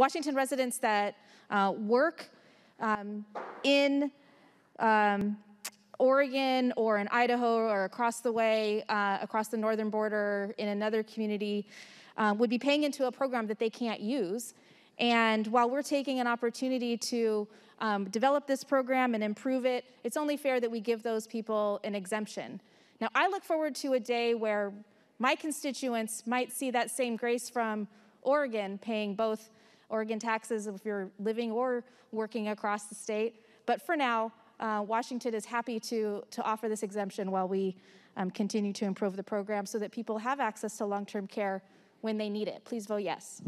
Washington residents that uh, work um, in um, Oregon or in Idaho or across the way, uh, across the northern border in another community, uh, would be paying into a program that they can't use. And while we're taking an opportunity to um, develop this program and improve it, it's only fair that we give those people an exemption. Now, I look forward to a day where my constituents might see that same grace from Oregon paying both Oregon taxes if you're living or working across the state. But for now, uh, Washington is happy to, to offer this exemption while we um, continue to improve the program so that people have access to long term care when they need it. Please vote yes.